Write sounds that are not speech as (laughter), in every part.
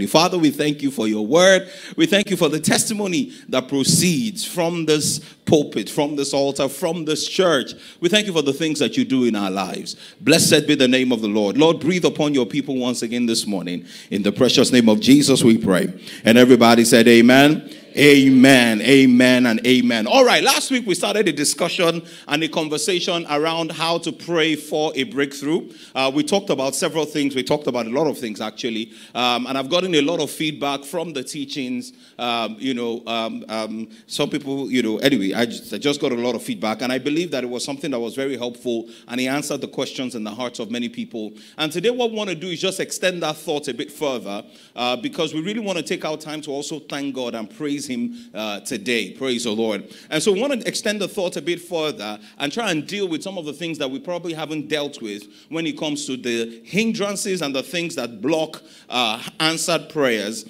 testimony. Father, we thank you for your word. We thank you for the testimony that proceeds from this pulpit, from this altar, from this church. We thank you for the things that you do in our lives. Blessed be the name of the Lord. Lord, breathe upon your people once again this morning. In the precious name of Jesus, we pray. And everybody said, Amen. Amen, amen, and amen. All right, last week we started a discussion and a conversation around how to pray for a breakthrough. Uh, we talked about several things. We talked about a lot of things, actually. Um, and I've gotten a lot of feedback from the teachings. Um, you know, um, um some people, you know, anyway, I just, I just, got a lot of feedback. And I believe that it was something that was very helpful. And he answered the questions in the hearts of many people. And today, what we want to do is just extend that thought a bit further uh, because we really want to take our time to also thank God and praise praise Him uh, today. Praise the Lord. And so, we want to extend the thought a bit further and try and deal with some of the things that we probably haven't dealt with when it comes to the hindrances and the things that block uh, answered prayers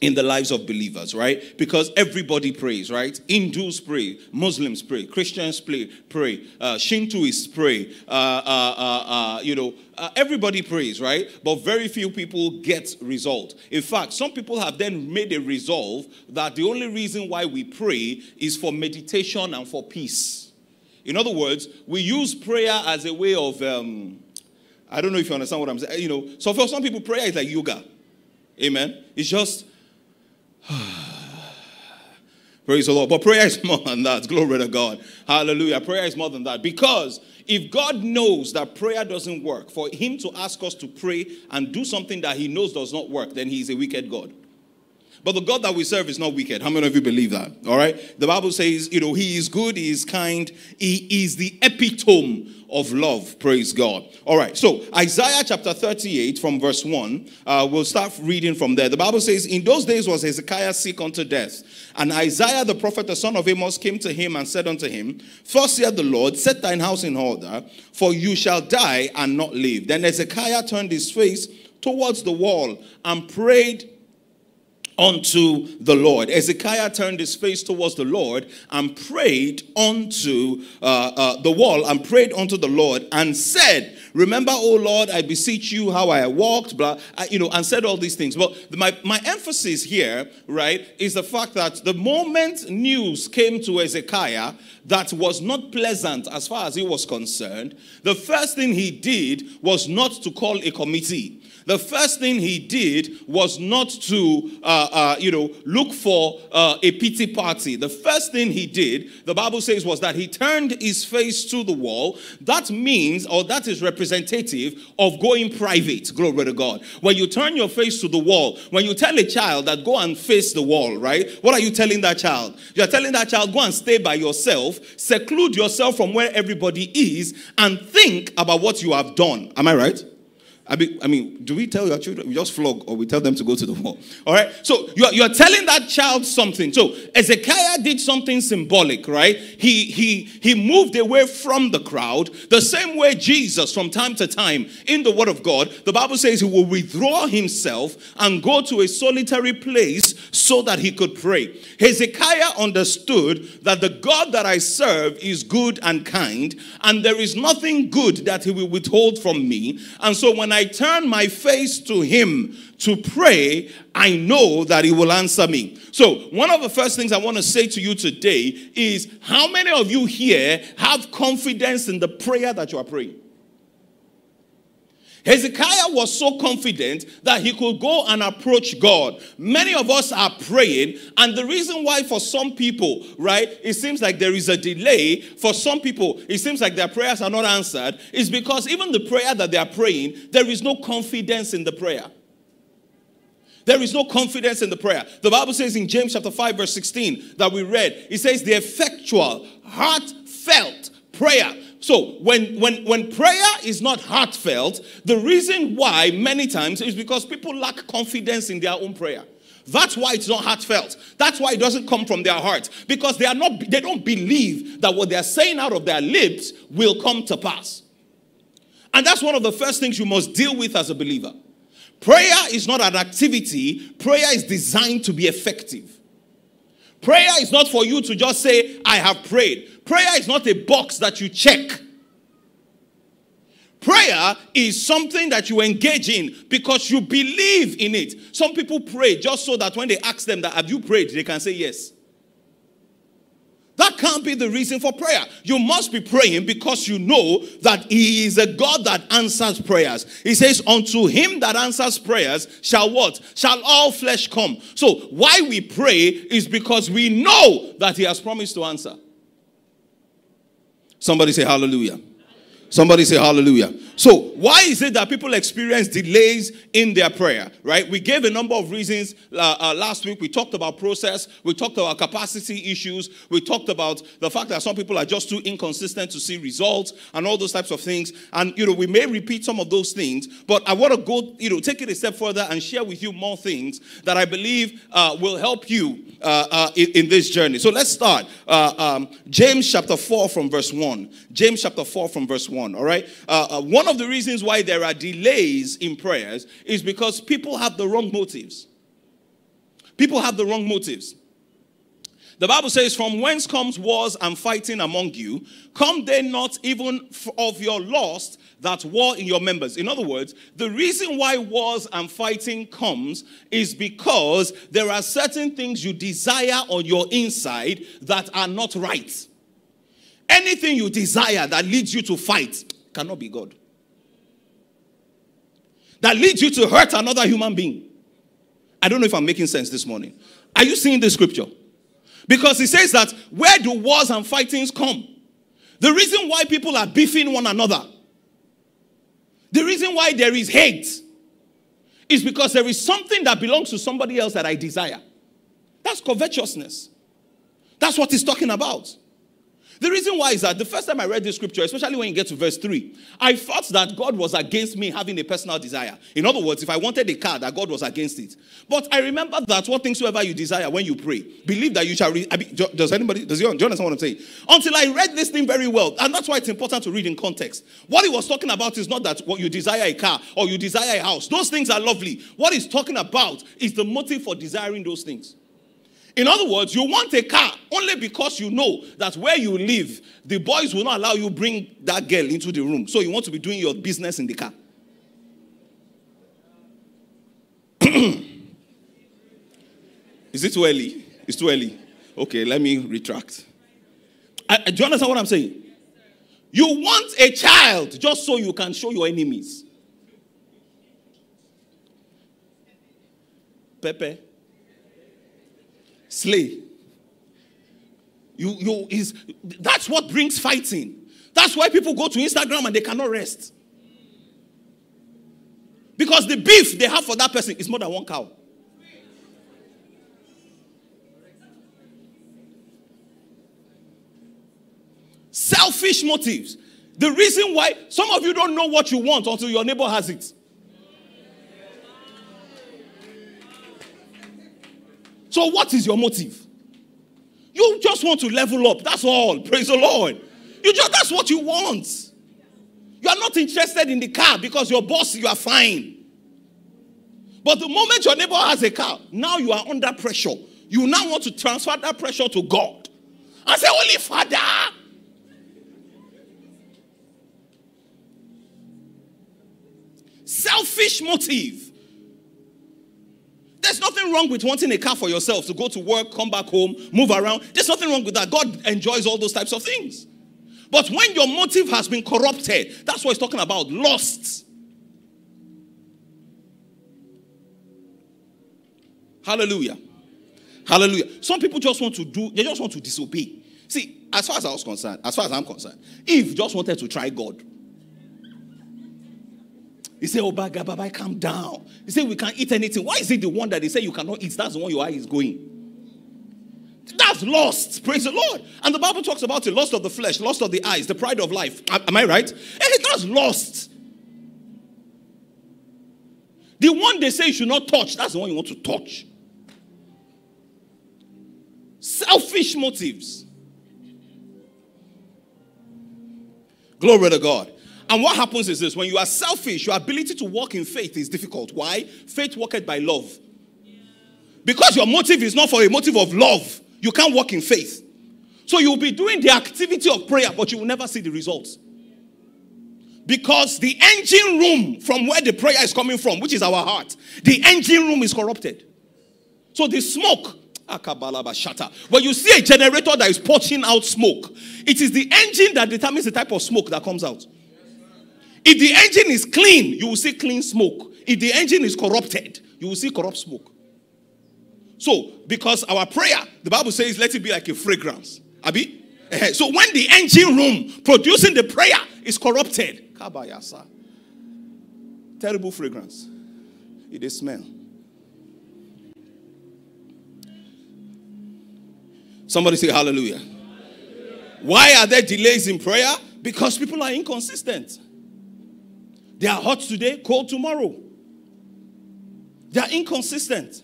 in the lives of believers, right? Because everybody prays, right? Hindus pray, Muslims pray, Christians pray, pray, uh, Shintoists pray, uh, uh, uh, uh you know, uh, everybody prays, right? But very few people get result. In fact, some people have then made a resolve that the only reason why we pray is for meditation and for peace. In other words, we use prayer as a way of, um, I don't know if you understand what I'm saying. You know, so for some people, prayer is like yoga. Amen. It's just (sighs) Praise the Lord. But prayer is more than that. Glory to God. Hallelujah. Prayer is more than that. Because if God knows that prayer doesn't work, for Him to ask us to pray and do something that He knows does not work, then He is a wicked God. But the God that we serve is not wicked. How many of you believe that? All right. The Bible says, you know, He is good, He is kind, He is the epitome of love. Praise God. All right. So Isaiah chapter 38 from verse 1. Uh, we'll start reading from there. The Bible says, In those days was Hezekiah sick unto death. And Isaiah the prophet, the son of Amos, came to him and said unto him, Thus saith the Lord, set thine house in order, for you shall die and not live. Then Hezekiah turned his face towards the wall and prayed unto the Lord. Hezekiah turned his face towards the Lord and prayed unto uh, uh, the wall and prayed unto the Lord and said, Remember, O Lord, I beseech you how I walked, blah, I, you know, and said all these things. But my, my emphasis here, right, is the fact that the moment news came to Hezekiah that was not pleasant as far as he was concerned, the first thing he did was not to call a committee the first thing he did was not to, uh, uh, you know, look for uh, a pity party. The first thing he did, the Bible says, was that he turned his face to the wall. That means, or that is representative of going private. Glory to God. When you turn your face to the wall, when you tell a child that go and face the wall, right? What are you telling that child? You're telling that child, go and stay by yourself, seclude yourself from where everybody is, and think about what you have done. Am I right? I mean, I mean, do we tell your children? We just flog or we tell them to go to the wall. All right? So you're, you're telling that child something. So Ezekiah did something symbolic, right? He, he, he moved away from the crowd the same way Jesus, from time to time, in the Word of God, the Bible says he will withdraw himself and go to a solitary place so that he could pray. Hezekiah understood that the God that I serve is good and kind, and there is nothing good that he will withhold from me. And so when I turn my face to him to pray, I know that he will answer me. So, one of the first things I want to say to you today is how many of you here have confidence in the prayer that you are praying? Hezekiah was so confident that he could go and approach God. Many of us are praying, and the reason why, for some people, right, it seems like there is a delay. For some people, it seems like their prayers are not answered, is because even the prayer that they are praying, there is no confidence in the prayer. There is no confidence in the prayer. The Bible says in James chapter 5, verse 16, that we read, it says, the effectual, heartfelt prayer so when, when, when prayer is not heartfelt, the reason why many times is because people lack confidence in their own prayer. That's why it's not heartfelt. That's why it doesn't come from their heart. Because they are not they don't believe that what they are saying out of their lips will come to pass. And that's one of the first things you must deal with as a believer. Prayer is not an activity, prayer is designed to be effective. Prayer is not for you to just say, I have prayed. Prayer is not a box that you check. Prayer is something that you engage in because you believe in it. Some people pray just so that when they ask them that have you prayed, they can say yes. That can't be the reason for prayer. You must be praying because you know that He is a God that answers prayers. He says, Unto Him that answers prayers shall what? Shall all flesh come. So, why we pray is because we know that He has promised to answer. Somebody say, Hallelujah. Somebody say hallelujah. So, why is it that people experience delays in their prayer, right? We gave a number of reasons uh, uh, last week. We talked about process, we talked about capacity issues, we talked about the fact that some people are just too inconsistent to see results and all those types of things. And, you know, we may repeat some of those things, but I want to go, you know, take it a step further and share with you more things that I believe uh, will help you uh, uh, in, in, this journey. So, let's start. Uh, um, James chapter 4 from verse 1. James chapter 4 from verse 1 all right? Uh, one of the reasons why there are delays in prayers is because people have the wrong motives. People have the wrong motives. The Bible says, From whence comes wars and fighting among you? Come they not even of your lust that war in your members? In other words, the reason why wars and fighting comes is because there are certain things you desire on your inside that are not right. Anything you desire that leads you to fight cannot be God. That leads you to hurt another human being. I don't know if I'm making sense this morning. Are you seeing the scripture? Because he says that where do wars and fightings come? The reason why people are beefing one another, the reason why there is hate, is because there is something that belongs to somebody else that I desire. That's covetousness. That's what he's talking about. The reason why is that the first time I read this scripture, especially when you get to verse 3, I thought that God was against me having a personal desire. In other words, if I wanted a car, that God was against it. But I remember that what things soever you desire when you pray, believe that you shall read. I mean, does anybody, does you, do you understand what I'm saying? Until I read this thing very well. And that's why it's important to read in context. What he was talking about is not that what you desire a car or you desire a house. Those things are lovely. What he's talking about is the motive for desiring those things. In other words, you want a car only because you know that where you live, the boys will not allow you bring that girl into the room. So you want to be doing your business in the car. (clears throat) Is it too early? It's too early. Okay, let me retract. I, do you understand what I'm saying? You want a child just so you can show your enemies. Pepe slay. You, you is that's what brings fighting. That's why people go to Instagram and they cannot rest. Because the beef they have for that person is more than one cow. Selfish motives. The reason why some of you don't know what you want until your neighbor has it. So, what is your motive? You just want to level up. That's all. Praise the Lord. You just that's what you want. You are not interested in the car because your boss, you are fine. But the moment your neighbor has a car, now you are under pressure. You now want to transfer that pressure to God. I say, Holy Father. Selfish motive. There's nothing wrong with wanting a car for yourself to go to work, come back home, move around. There's nothing wrong with that. God enjoys all those types of things. But when your motive has been corrupted, that's what he's talking about lost. Hallelujah. Hallelujah. Some people just want to do, they just want to disobey. See, as far as I was concerned, as far as I'm concerned, Eve just wanted to try God. He said, Oh, Baba, Baba, calm down. He said, We can't eat anything. Why is it the one that they say you cannot eat? That's the one your eye is going. That's lost. Praise the Lord. And the Bible talks about the lost of the flesh, lost of the eyes, the pride of life. Am I right? Hey, that's lost. The one they say you should not touch, that's the one you want to touch. Selfish motives. Glory to God. And what happens is this when you are selfish, your ability to walk in faith is difficult. Why? Faith worketh by love. Because your motive is not for a motive of love, you can't walk in faith. So you'll be doing the activity of prayer, but you will never see the results. Because the engine room from where the prayer is coming from, which is our heart, the engine room is corrupted. So the smoke, when you see a generator that is pushing out smoke, it is the engine that determines the type of smoke that comes out. If the engine is clean, you will see clean smoke. If the engine is corrupted, you will see corrupt smoke. So, because our prayer, the Bible says, let it be like a fragrance. Abi? So when the engine room producing the prayer is corrupted, kabayasa, terrible fragrance. It is smell. Somebody say hallelujah. hallelujah. Why are there delays in prayer? Because people are inconsistent. They are hot today, cold tomorrow. They are inconsistent.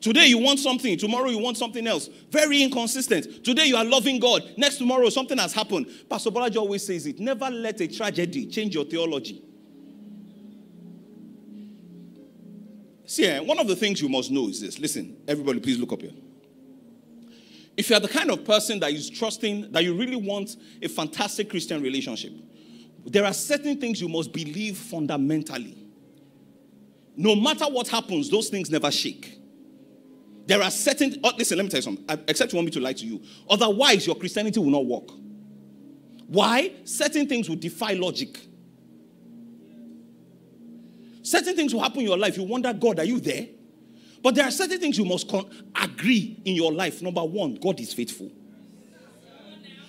Today you want something, tomorrow you want something else. Very inconsistent. Today you are loving God, next tomorrow something has happened. Pastor Bolaji always says it never let a tragedy change your theology. See, eh, one of the things you must know is this. Listen, everybody, please look up here. If you are the kind of person that is trusting, that you really want a fantastic Christian relationship, there are certain things you must believe fundamentally. No matter what happens, those things never shake. There are certain, oh, listen, let me tell you something. Except you want me to lie to you. Otherwise, your Christianity will not work. Why? Certain things will defy logic. Certain things will happen in your life. You wonder, God, are you there? But there are certain things you must con- agree in your life. Number one, God is faithful.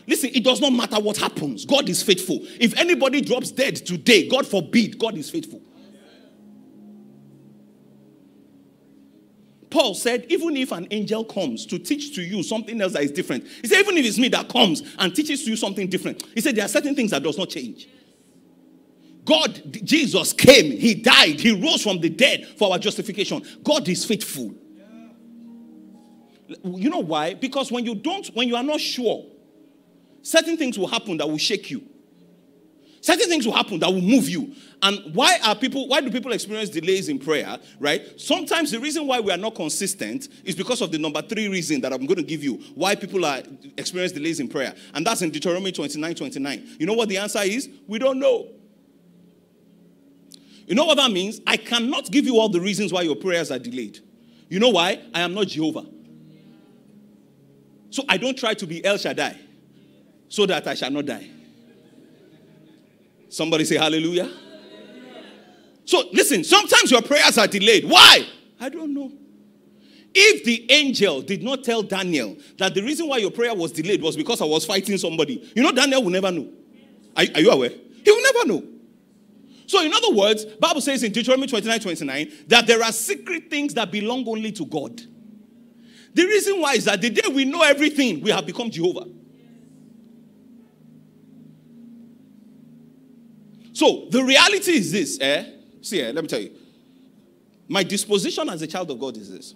Listen, it does not matter what happens. God is faithful. If anybody drops dead today, God forbid, God is faithful. Paul said, even if an angel comes to teach to you something else that is different, he said, even if it's me that comes and teaches to you something different, he said, there are certain things that does not change. God, Jesus came, he died, he rose from the dead for our justification. God is faithful. You know why? Because when you don't, when you are not sure, certain things will happen that will shake you. Certain things will happen that will move you. And why are people, why do people experience delays in prayer, right? Sometimes the reason why we are not consistent is because of the number three reason that I'm going to give you why people are experience delays in prayer. And that's in Deuteronomy 29 29. You know what the answer is? We don't know. You know what that means? I cannot give you all the reasons why your prayers are delayed. You know why? I am not Jehovah. So I don't try to be El Shaddai so that I shall not die. Somebody say hallelujah. So listen, sometimes your prayers are delayed. Why? I don't know. If the angel did not tell Daniel that the reason why your prayer was delayed was because I was fighting somebody, you know Daniel will never know. Are, are you aware? He will never know. So, in other words, Bible says in Deuteronomy 29, 29 that there are secret things that belong only to God. The reason why is that the day we know everything, we have become Jehovah. So the reality is this, eh? See, eh, let me tell you. My disposition as a child of God is this.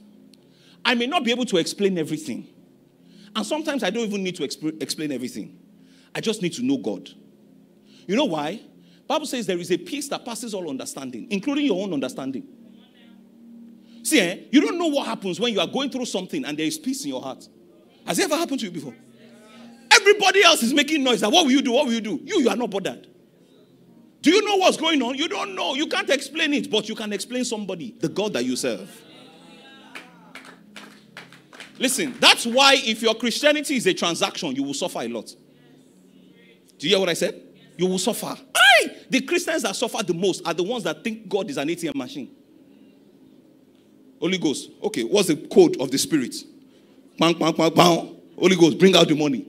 I may not be able to explain everything. And sometimes I don't even need to exp- explain everything. I just need to know God. You know why? Bible says there is a peace that passes all understanding, including your own understanding. See, eh? you don't know what happens when you are going through something and there is peace in your heart. Has it ever happened to you before? Everybody else is making noise. That what will you do? What will you do? You, you are not bothered. Do you know what's going on? You don't know. You can't explain it, but you can explain somebody, the God that you serve. Listen, that's why if your Christianity is a transaction, you will suffer a lot. Do you hear what I said? You will suffer. The Christians that suffer the most are the ones that think God is an ATM machine. Holy Ghost. Okay, what's the code of the Spirit? Bang, bang, bang, bang. Holy Ghost, bring out the money.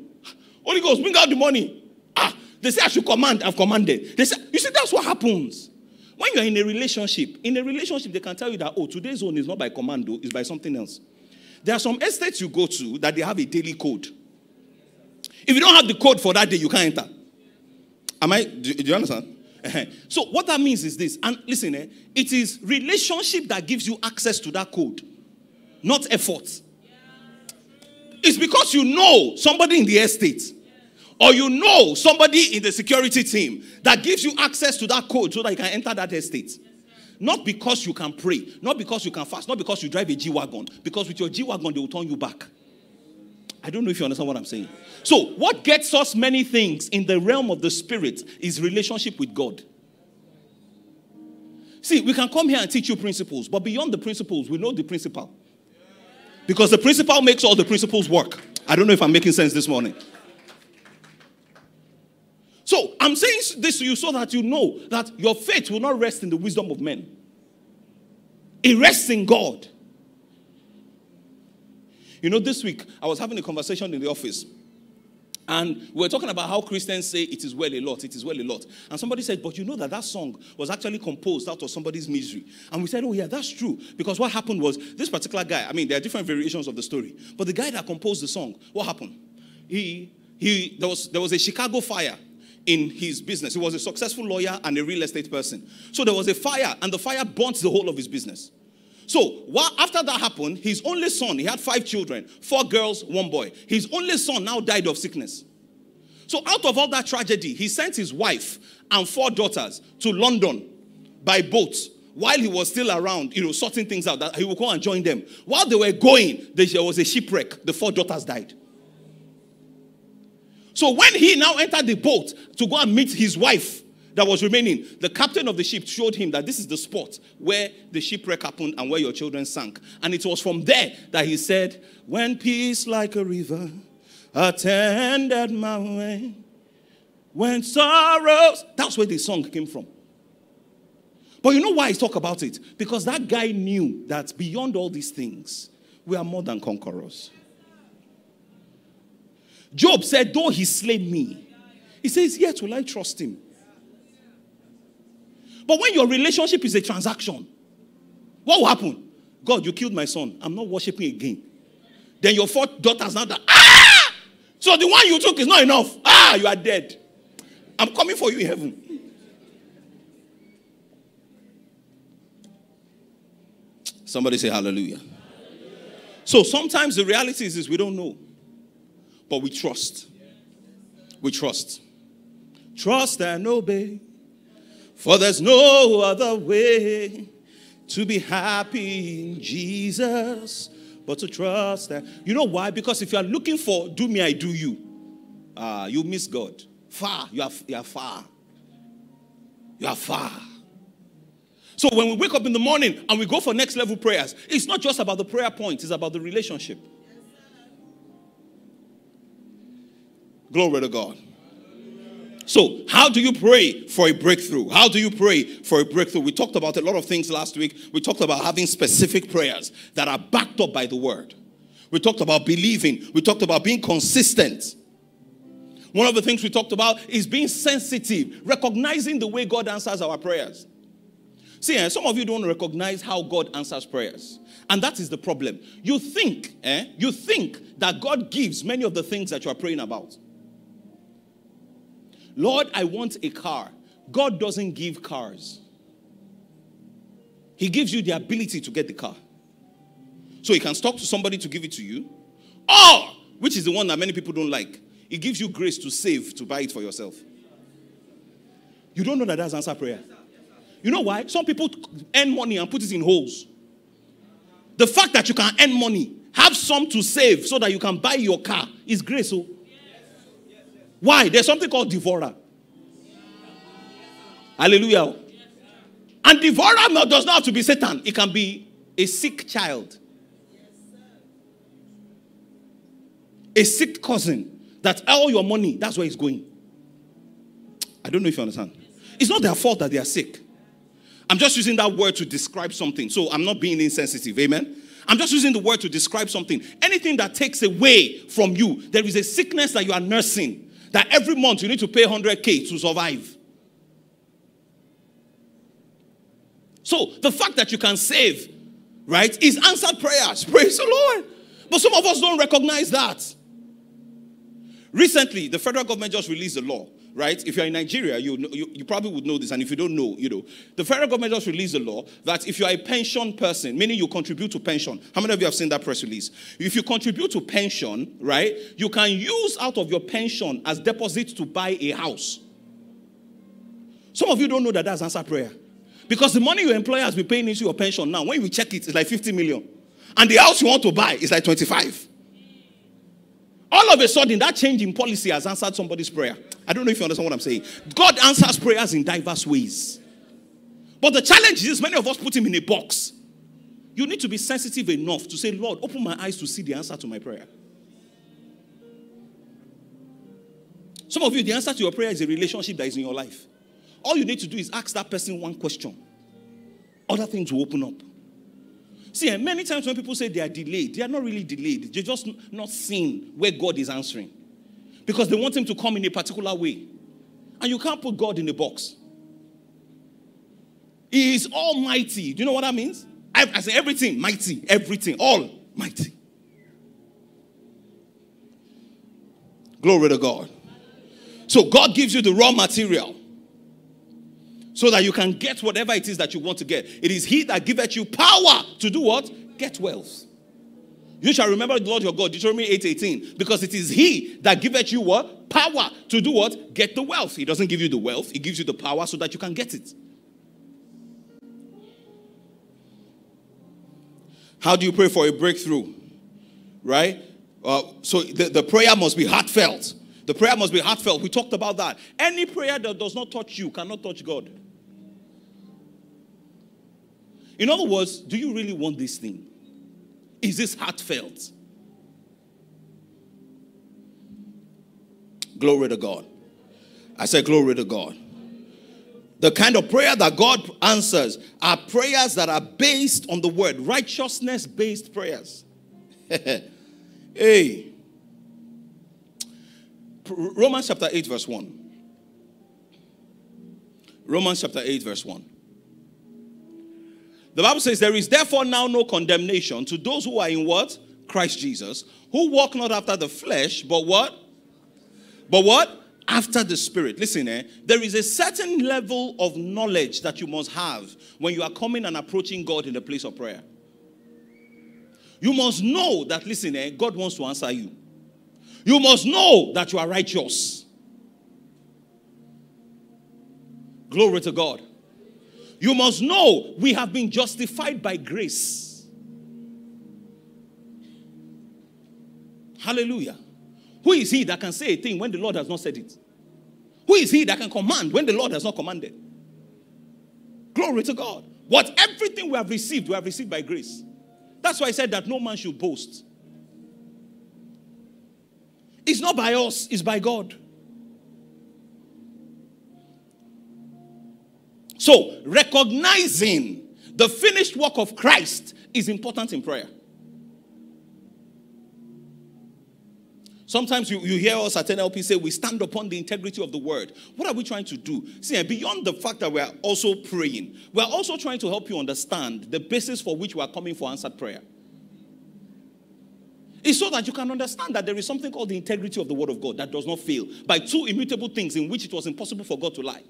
Holy Ghost, bring out the money. Ah, they say I should command. I've commanded. They say, you see, that's what happens. When you're in a relationship, in a relationship, they can tell you that, oh, today's zone is not by commando, it's by something else. There are some estates you go to that they have a daily code. If you don't have the code for that day, you can't enter. Am I, do, do you understand? So what that means is this, and listen, eh, it is relationship that gives you access to that code, not effort. It's because you know somebody in the estate or you know somebody in the security team that gives you access to that code so that you can enter that estate. Not because you can pray, not because you can fast, not because you drive a G Wagon, because with your G Wagon, they will turn you back. I don't know if you understand what I'm saying. So, what gets us many things in the realm of the spirit is relationship with God. See, we can come here and teach you principles, but beyond the principles, we know the principle. Because the principle makes all the principles work. I don't know if I'm making sense this morning. So, I'm saying this to you so that you know that your faith will not rest in the wisdom of men, it rests in God. You know, this week I was having a conversation in the office. And we are talking about how Christians say it is well a lot, it is well a lot. And somebody said, But you know that that song was actually composed out of somebody's misery. And we said, Oh, yeah, that's true. Because what happened was this particular guy, I mean, there are different variations of the story, but the guy that composed the song, what happened? He, he, there was, there was a Chicago fire in his business. He was a successful lawyer and a real estate person. So there was a fire, and the fire burnt the whole of his business. So while, after that happened, his only son, he had five children, four girls, one boy. His only son now died of sickness. So out of all that tragedy, he sent his wife and four daughters to London by boat while he was still around, you know, sorting things out, that he would go and join them. While they were going, there was a shipwreck. The four daughters died. So when he now entered the boat to go and meet his wife, that was remaining, the captain of the ship showed him that this is the spot where the shipwreck happened and where your children sank. And it was from there that he said, When peace like a river attended my way, when sorrows, that's where the song came from. But you know why I talk about it? Because that guy knew that beyond all these things, we are more than conquerors. Job said, Though he slay me, he says, Yet will I trust him. But when your relationship is a transaction, what will happen? God, you killed my son. I'm not worshiping again. Then your four daughters now that, ah! So the one you took is not enough. Ah, you are dead. I'm coming for you in heaven. Somebody say hallelujah. hallelujah. So sometimes the reality is, is we don't know, but we trust. We trust. Trust and obey. For there's no other way to be happy in Jesus but to trust that. You know why? Because if you are looking for do me, I do you, uh, you miss God. Far. You are, you are far. You are far. So when we wake up in the morning and we go for next level prayers, it's not just about the prayer point, it's about the relationship. Glory to God. So, how do you pray for a breakthrough? How do you pray for a breakthrough? We talked about a lot of things last week. We talked about having specific prayers that are backed up by the word. We talked about believing. We talked about being consistent. One of the things we talked about is being sensitive, recognizing the way God answers our prayers. See, eh, some of you don't recognize how God answers prayers. And that is the problem. You think, eh, you think that God gives many of the things that you are praying about. Lord, I want a car. God doesn't give cars, He gives you the ability to get the car. So He can talk to somebody to give it to you, or, which is the one that many people don't like, He gives you grace to save to buy it for yourself. You don't know that that's answer prayer. You know why? Some people earn money and put it in holes. The fact that you can earn money, have some to save so that you can buy your car is grace. So oh. Why? There's something called devourer. Hallelujah. And devourer does not have to be Satan, it can be a sick child, a sick cousin. That all your money, that's where it's going. I don't know if you understand. It's not their fault that they are sick. I'm just using that word to describe something. So I'm not being insensitive. Amen. I'm just using the word to describe something. Anything that takes away from you, there is a sickness that you are nursing that every month you need to pay 100K to survive. So the fact that you can save, right, is answered prayers. (laughs) Praise the Lord. But some of us don't recognize that. Recently, the federal government just released a law right? If you're in Nigeria, you, you, you, probably would know this. And if you don't know, you know. The federal government just released a law that if you're a pension person, meaning you contribute to pension, how many of you have seen that press release? If you contribute to pension, right, you can use out of your pension as deposit to buy a house. Some of you don't know that that's answer prayer. Because the money your employer has been paying into your pension now, when you check it, it's like 50 million. And the house you want to buy is like 25. All of a sudden, that change in policy has answered somebody's prayer. I don't know if you understand what I'm saying. God answers prayers in diverse ways. But the challenge is many of us put him in a box. You need to be sensitive enough to say, Lord, open my eyes to see the answer to my prayer. Some of you, the answer to your prayer is a relationship that is in your life. All you need to do is ask that person one question. Other things will open up. See, many times when people say they are delayed, they are not really delayed. They're just not seeing where God is answering. Because they want Him to come in a particular way. And you can't put God in a box. He is almighty. Do you know what that means? I, I say everything, mighty, everything, all mighty. Glory to God. So God gives you the raw material so that you can get whatever it is that you want to get. It is He that giveth you power to do what? Get wealth. You shall remember the Lord your God, Deuteronomy 8 18, because it is He that giveth you what? Power to do what? Get the wealth. He doesn't give you the wealth, He gives you the power so that you can get it. How do you pray for a breakthrough? Right? Uh, so the, the prayer must be heartfelt. The prayer must be heartfelt. We talked about that. Any prayer that does not touch you cannot touch God. In other words, do you really want this thing? Is this heartfelt? Glory to God. I said, Glory to God. The kind of prayer that God answers are prayers that are based on the word, righteousness based prayers. (laughs) hey. Romans chapter 8, verse 1. Romans chapter 8, verse 1. The Bible says, There is therefore now no condemnation to those who are in what? Christ Jesus, who walk not after the flesh, but what? But what? After the spirit. Listen, eh? There is a certain level of knowledge that you must have when you are coming and approaching God in the place of prayer. You must know that, listen, eh? God wants to answer you. You must know that you are righteous. Glory to God. You must know we have been justified by grace. Hallelujah. Who is he that can say a thing when the Lord has not said it? Who is he that can command when the Lord has not commanded? Glory to God. What everything we have received, we have received by grace. That's why I said that no man should boast. It's not by us, it's by God. So, recognizing the finished work of Christ is important in prayer. Sometimes you, you hear us at NLP say we stand upon the integrity of the word. What are we trying to do? See, beyond the fact that we are also praying, we are also trying to help you understand the basis for which we are coming for answered prayer. It's so that you can understand that there is something called the integrity of the word of God that does not fail by two immutable things in which it was impossible for God to lie.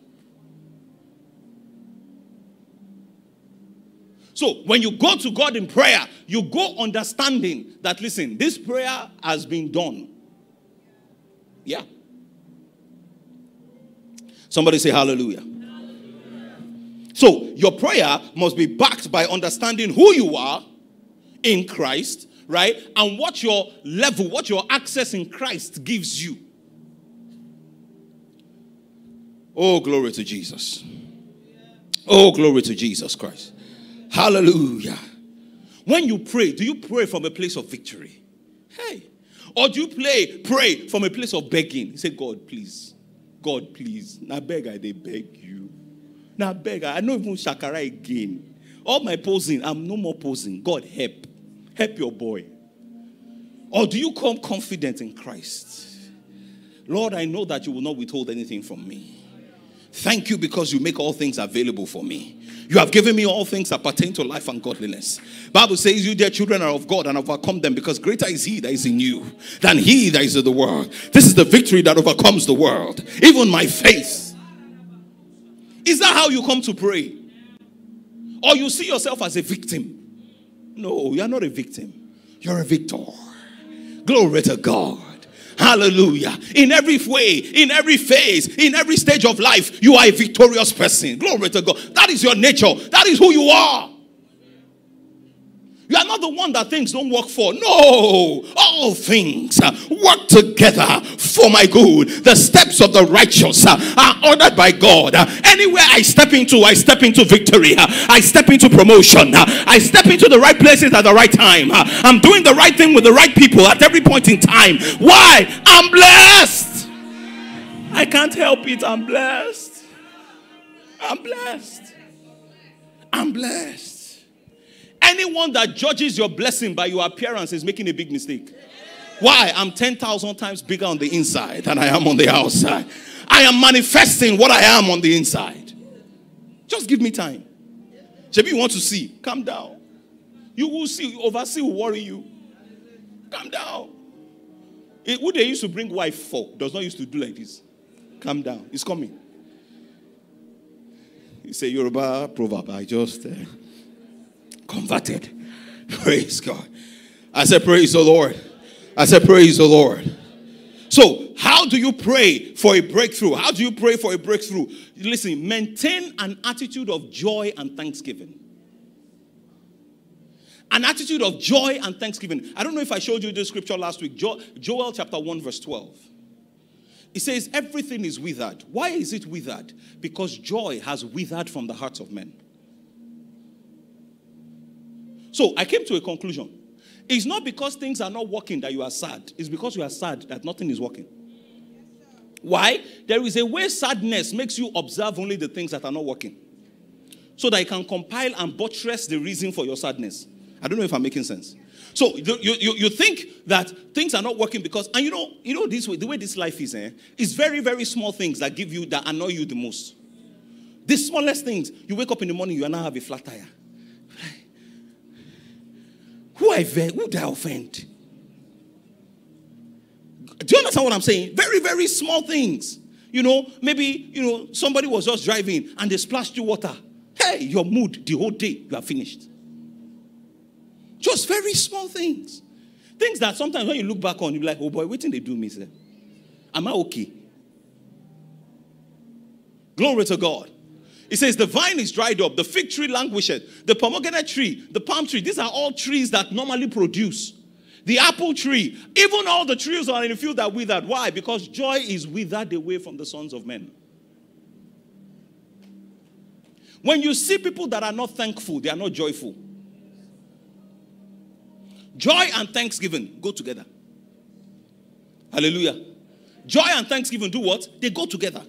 So when you go to God in prayer, you go understanding that, listen, this prayer has been done. Yeah. Somebody say hallelujah. So your prayer must be backed by understanding who you are in Christ, right? And what your level, what your access in Christ gives you. Oh, glory to Jesus. Oh, glory to Jesus Christ. Hallelujah. When you pray, do you pray from a place of victory? Hey. Or do you play, pray from a place of begging? Say, God, please. God, please. Now beg I they beg you. Now beg I. I know even Shakara again. All my posing, I'm no more posing. God help. Help your boy. Or do you come confident in Christ? Lord, I know that you will not withhold anything from me. Thank you because you make all things available for me. You have given me all things that pertain to life and godliness. Bible says you dear children are of God and overcome them because greater is he that is in you than he that is in the world. This is the victory that overcomes the world. Even my faith. Is that how you come to pray? Or you see yourself as a victim? No, you are not a victim. You're a victor. Glory to God. Hallelujah. In every way, in every phase, in every stage of life, you are a victorious person. Glory to God. That is your nature. That is who you are. You are not the one that things don't work for. No, all things work together for my good. The steps of the righteous are ordered by God. Anywhere I step into, I step into victory. I step into promotion. I step into the right places at the right time. I'm doing the right thing with the right people at every point in time. Why? I'm blessed. I can't help it. I'm blessed. I'm blessed. I'm blessed. Anyone that judges your blessing by your appearance is making a big mistake. Why? I'm 10,000 times bigger on the inside than I am on the outside. I am manifesting what I am on the inside. Just give me time. Maybe you want to see, calm down. You will see, oversee will worry you. Calm down. It, who they used to bring wife for does not used to do like this. Calm down. It's coming. It's a Yoruba proverb. I just uh, converted. Praise God. I said, Praise the Lord. I said, Praise the Lord. So, how do you pray for a breakthrough? How do you pray for a breakthrough? Listen, maintain an attitude of joy and thanksgiving. An attitude of joy and thanksgiving. I don't know if I showed you this scripture last week. Jo- Joel chapter 1, verse 12. It says, Everything is withered. Why is it withered? Because joy has withered from the hearts of men. So I came to a conclusion. It's not because things are not working that you are sad, it's because you are sad that nothing is working. Why? There is a way sadness makes you observe only the things that are not working. So that you can compile and buttress the reason for your sadness. I don't know if I'm making sense. So you, you, you think that things are not working because, and you know, you know this way, the way this life is, eh, it's very, very small things that give you, that annoy you the most. The smallest things. You wake up in the morning, you now have a flat tire. Who I who did I offend? Do you understand what I'm saying? Very, very small things. You know, maybe, you know, somebody was just driving and they splashed you water. Hey, your mood the whole day, you are finished. Just very small things. Things that sometimes when you look back on, you're like, oh boy, what did they do me, sir? Am I okay? Glory to God. It says, The vine is dried up, the fig tree languisheth, the pomegranate tree, the palm tree. These are all trees that normally produce. The apple tree, even all the trees are in the field that withered. Why? Because joy is withered away from the sons of men. When you see people that are not thankful, they are not joyful. Joy and thanksgiving go together. Hallelujah. Joy and thanksgiving do what? They go together.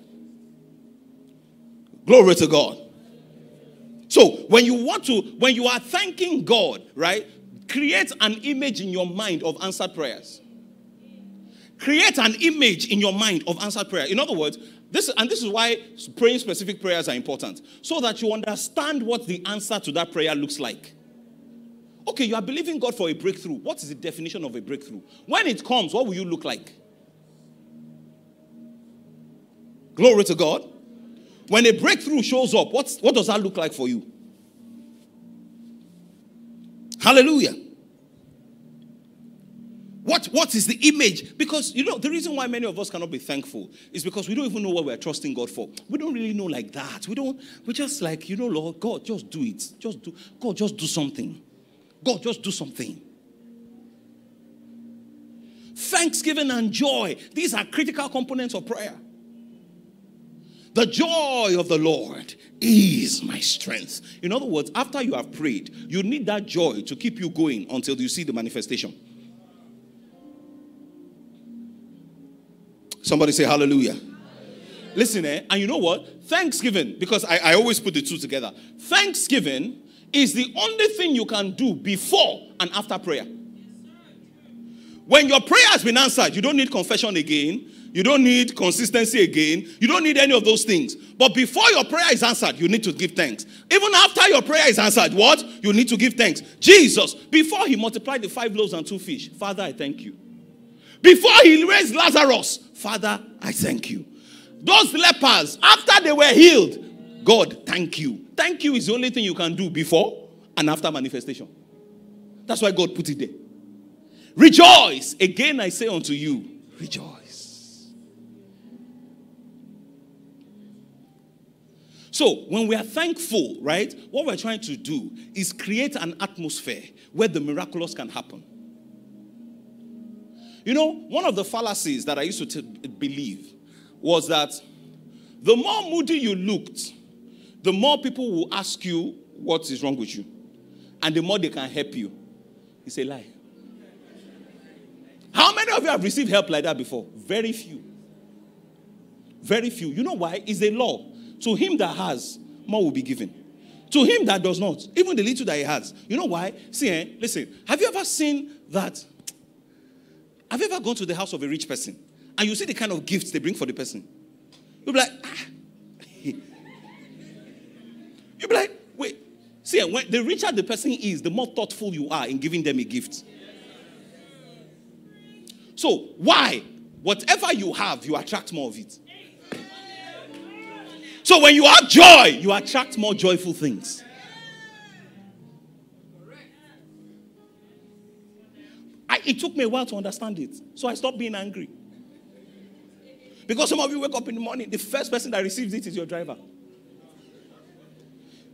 Glory to God. So when you want to, when you are thanking God, right, create an image in your mind of answered prayers. Create an image in your mind of answered prayer. In other words, this and this is why praying specific prayers are important, so that you understand what the answer to that prayer looks like. Okay, you are believing God for a breakthrough. What is the definition of a breakthrough? When it comes, what will you look like? Glory to God. When a breakthrough shows up, what's, what does that look like for you? Hallelujah. What, what is the image? Because, you know, the reason why many of us cannot be thankful is because we don't even know what we're trusting God for. We don't really know like that. We don't, we just like, you know, Lord, God, just do it. Just do, God, just do something. God, just do something. Thanksgiving and joy, these are critical components of prayer. The joy of the Lord is my strength. In other words, after you have prayed, you need that joy to keep you going until you see the manifestation. Somebody say hallelujah. hallelujah. Listen, eh? And you know what? Thanksgiving, because I, I always put the two together. Thanksgiving is the only thing you can do before and after prayer. When your prayer has been answered, you don't need confession again. You don't need consistency again. You don't need any of those things. But before your prayer is answered, you need to give thanks. Even after your prayer is answered, what? You need to give thanks. Jesus, before he multiplied the five loaves and two fish, Father, I thank you. Before he raised Lazarus, Father, I thank you. Those lepers, after they were healed, God, thank you. Thank you is the only thing you can do before and after manifestation. That's why God put it there. Rejoice. Again, I say unto you, rejoice. So, when we are thankful, right, what we're trying to do is create an atmosphere where the miraculous can happen. You know, one of the fallacies that I used to t- believe was that the more moody you looked, the more people will ask you what is wrong with you, and the more they can help you. It's a lie. How many of you have received help like that before? Very few. Very few. You know why? It's a law. To him that has, more will be given. To him that does not, even the little that he has. You know why? See, eh, listen, have you ever seen that? Have you ever gone to the house of a rich person and you see the kind of gifts they bring for the person? You'll be like, ah. (laughs) You'll be like, wait. See, eh, when the richer the person is, the more thoughtful you are in giving them a gift. So, why? Whatever you have, you attract more of it. So when you have joy, you attract more joyful things. I, it took me a while to understand it. So I stopped being angry. Because some of you wake up in the morning, the first person that receives it is your driver.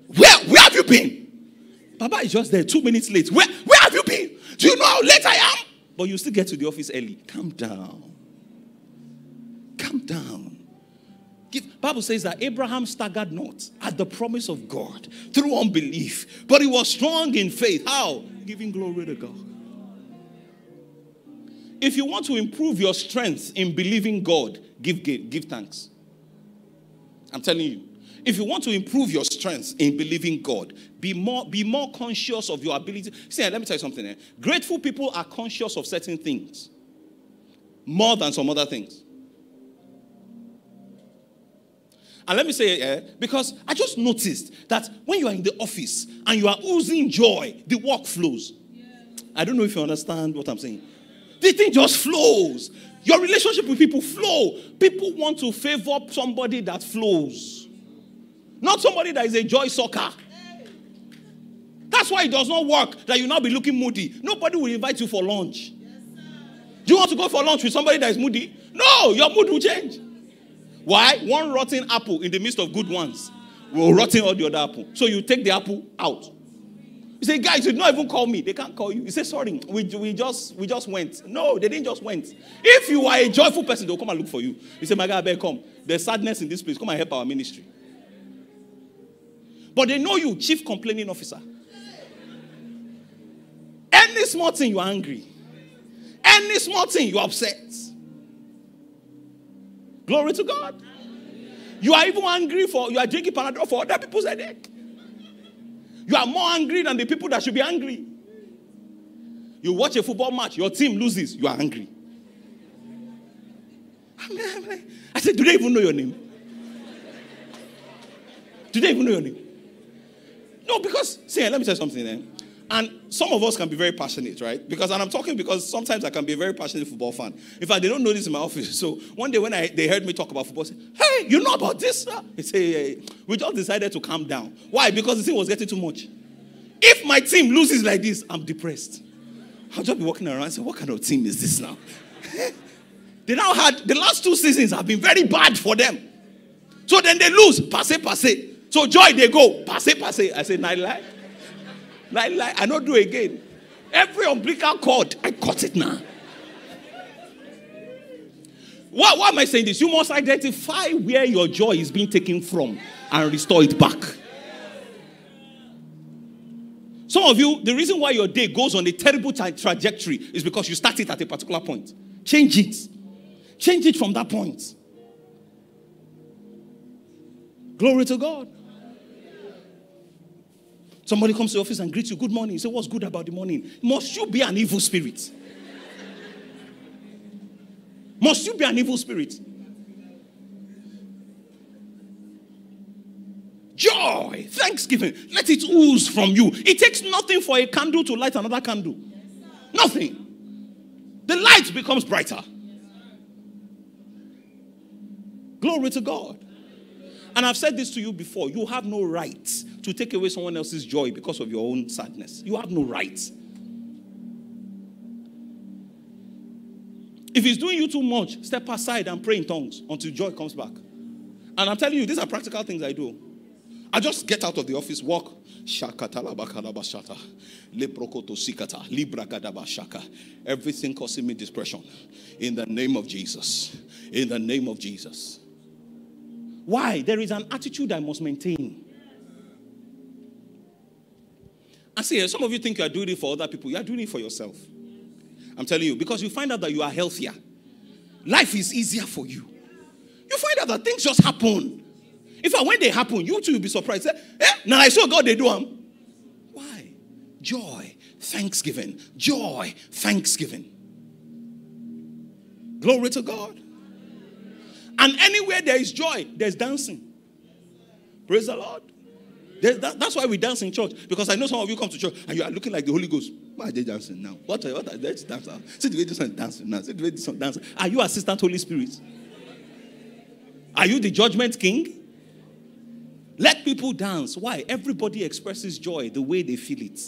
Where, where have you been? Papa is just there two minutes late. Where, where have you been? Do you know how late I am? But you still get to the office early. Calm down. Calm down. Bible says that Abraham staggered not at the promise of God through unbelief, but he was strong in faith. How? Giving glory to God. If you want to improve your strength in believing God, give, give, give thanks. I'm telling you. If you want to improve your strength in believing God, be more, be more conscious of your ability. See, let me tell you something. Eh? Grateful people are conscious of certain things more than some other things. And let me say, eh, because I just noticed that when you are in the office and you are oozing joy, the work flows. Yeah. I don't know if you understand what I'm saying. The thing just flows. Your relationship with people flow. People want to favor somebody that flows, not somebody that is a joy sucker. That's why it does not work that you now be looking moody. Nobody will invite you for lunch. Do you want to go for lunch with somebody that is moody? No, your mood will change. Why? One rotten apple in the midst of good ones will rotten all the other apple. So you take the apple out. You say, guys, you did not even call me. They can't call you. You say, sorry, we, we just we just went. No, they didn't just went. If you are a joyful person, they'll come and look for you. You say, my God, I better come. There's sadness in this place. Come and help our ministry. But they know you, chief complaining officer. Any small thing, you're angry. Any small thing, you're upset. Glory to God. You are even angry for, you are drinking Panadol for other people's headache. You are more angry than the people that should be angry. You watch a football match, your team loses, you are angry. I said, Do they even know your name? Do they even know your name? No, because, see, let me tell something then. And some of us can be very passionate, right? Because, and I'm talking because sometimes I can be a very passionate football fan. In fact, they don't know this in my office. (laughs) So one day when I, they heard me talk about football, say, hey, you know about this? They say, we just decided to calm down. Why? Because the thing was getting too much. If my team loses like this, I'm depressed. I'll just be walking around and say, what kind of team is this now? (laughs) they now had, the last two seasons have been very bad for them. So then they lose, passe, passe. So joy, they go, passe, passe. I say, night life. Like, like, I not do again. Every umbilical cord, I cut it now. Why, why am I saying this? You must identify where your joy is being taken from and restore it back. Some of you, the reason why your day goes on a terrible tra- trajectory is because you start it at a particular point. Change it. Change it from that point. Glory to God. Somebody comes to the office and greets you, Good morning. You say, What's good about the morning? Must you be an evil spirit? Must you be an evil spirit? Joy, thanksgiving, let it ooze from you. It takes nothing for a candle to light another candle. Nothing. The light becomes brighter. Glory to God. And I've said this to you before you have no right to take away someone else's joy because of your own sadness. You have no right. If he's doing you too much, step aside and pray in tongues until joy comes back. And I'm telling you, these are practical things I do. I just get out of the office, walk. Everything causing me depression. In the name of Jesus. In the name of Jesus. Why? There is an attitude I must maintain. I see, some of you think you are doing it for other people. You are doing it for yourself. I'm telling you, because you find out that you are healthier. Life is easier for you. You find out that things just happen. In fact, when they happen, you too will be surprised. Eh, now I saw God they do them. Why? Joy, thanksgiving, joy, thanksgiving. Glory to God. And anywhere there is joy, there's dancing. Praise the Lord. That, that's why we dance in church. Because I know some of you come to church and you are looking like the Holy Ghost. Why are they dancing now? What are, what are they dancing? See the way this one dancing now. See the way this one dancing. Are you assistant Holy Spirit? Are you the judgment king? Let people dance. Why? Everybody expresses joy the way they feel it.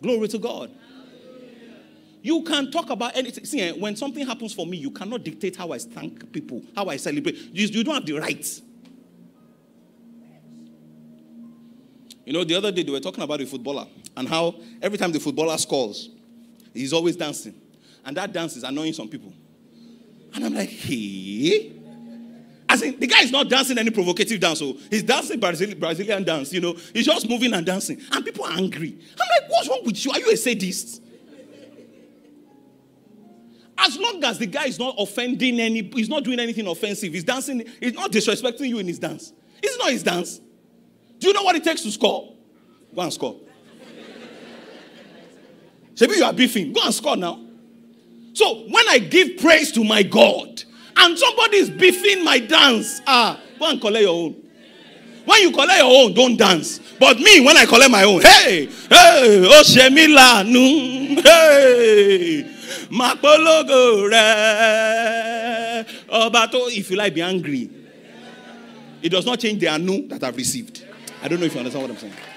Glory to God. You can talk about anything. See, eh, when something happens for me, you cannot dictate how I thank people, how I celebrate. You, you don't have the right. You know, the other day they were talking about a footballer and how every time the footballer scores, he's always dancing. And that dance is annoying some people. And I'm like, hey. As in, the guy is not dancing any provocative dance. So he's dancing Brazilian, Brazilian dance, you know. He's just moving and dancing. And people are angry. I'm like, what's wrong with you? Are you a sadist? As long as the guy is not offending any, he's not doing anything offensive, he's dancing, he's not disrespecting you in his dance. It's not his dance. Do you know what it takes to score? Go and score. Maybe you are beefing. Go and score now. So when I give praise to my God and somebody is beefing my dance, ah, go and collect your own. When you collect your own, don't dance. But me, when I collect my own, hey, hey, Oshemila, nu, hey, Mapologo, re. Obato, if you like, be angry. It does not change the anu that I've received. I don't know if you understand what I'm saying.